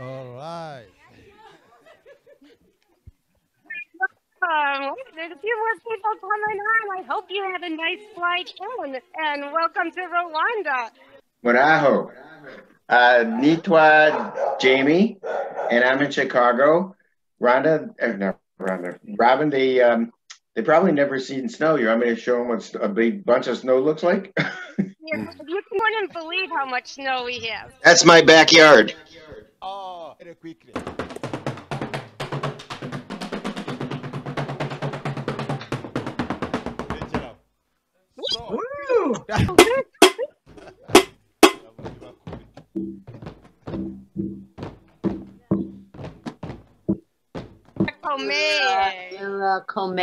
All right. Um, there's a few more people coming on. I hope you had a nice flight in, and welcome to Rwanda. Muraho. Uh, Nitwa Jamie, and I'm in Chicago. Rhonda, uh, no, Rhonda, Robin, they um, they probably never seen snow. You want me to show them what a big bunch of snow looks like? You, you wouldn't believe how much snow we have. That's my backyard. Oh, very quickly. Oh man. Come.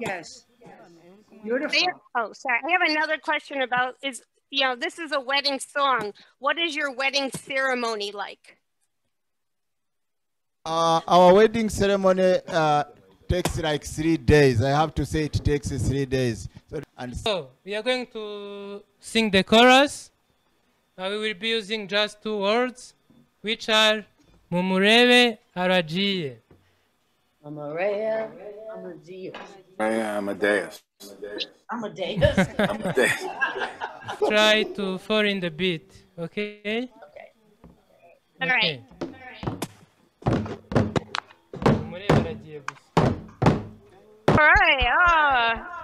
Yes. Beautiful. Oh, sorry. I have another question about is you know this is a wedding song. What is your wedding ceremony like? Uh, our wedding ceremony uh, takes like three days. I have to say it takes three days. So, and So we are going to sing the chorus. Uh, we will be using just two words, which are Mumurebe Aragiye. Amaria, Amadeus. Amadeus. Amadeus. Amadeus. Try to fall in the beat, okay? Okay. All right. Mumurebe Aragiye gusa. All right. Oh.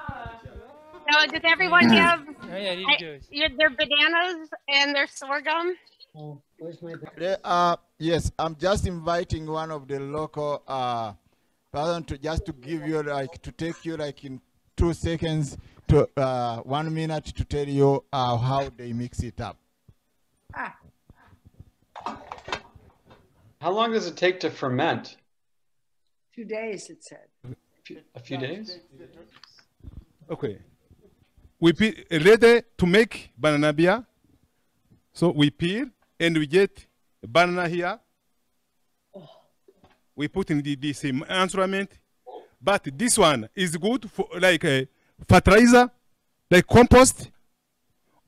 So does everyone have Ah, yari I- iryoshye. you- their bananas and their sorghum? Oh, where's my uh, yes, I'm just inviting one of the local uh, person to just to give you like to take you like in two seconds to uh, one minute to tell you uh, how they mix it up. How long does it take to ferment? Two days, it said. A few days? Okay. We peel, ready to make banana beer. So we peel and we get banana here. We put in the, the same instrument. But this one is good for like a fertilizer, like compost,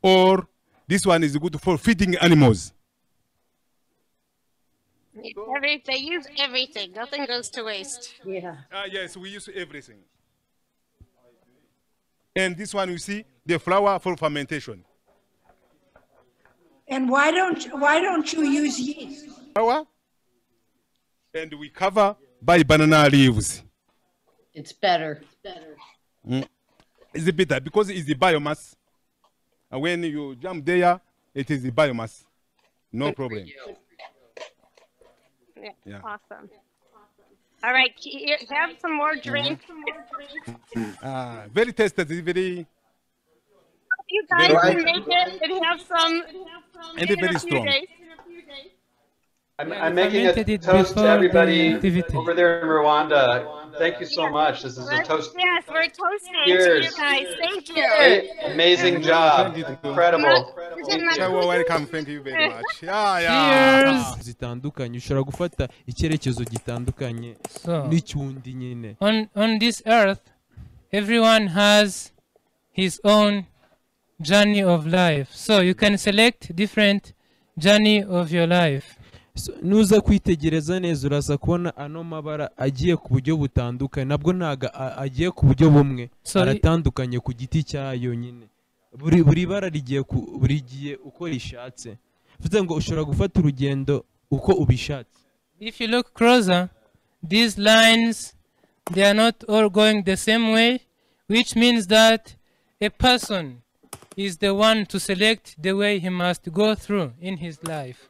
or this one is good for feeding animals. Every, they use everything. Nothing goes to waste. Yeah. Ah, yes, we use everything. And this one, you see, the flour for fermentation. And why don't, why don't you use yeast? Flour, and we cover by banana leaves. It's better. It's better. Mm. It's better because it's the biomass. And when you jump there, it is the biomass. No problem. Yeah. Yeah. Awesome. All right. Have some more drink. Ah, very tasty, very You guys Very- can make it and have some. And in a very few strong. days. I'm, I'm making a it toast to before the everybody over there in Rwanda. Thank you so much. This is a toast. Yes, we're toasting to you Cheers. guys. Thank you. Great, amazing job. Incredible. You're welcome. Thank you very much. Yeah, yeah. zitandukanye ushobora gufata icyerekezo gitandukanye n'icyundi nyine On, on this earth, everyone has his own journey of life. So you can select different journey of your life. Nuza kwitegereza neza uraza kubona ano mabara agiye ku buryo butandukanye nabwo ntago a- agiye ku buryo bumwe aratandukanye ku giti cyayo nyine buri bara rigiye ku buri gihe uko rishatse ngo gufata urugendo uko ubishatse If you look closer, these lines they are not all going the same way, which means that a person is the one to select the way he must go through in his life.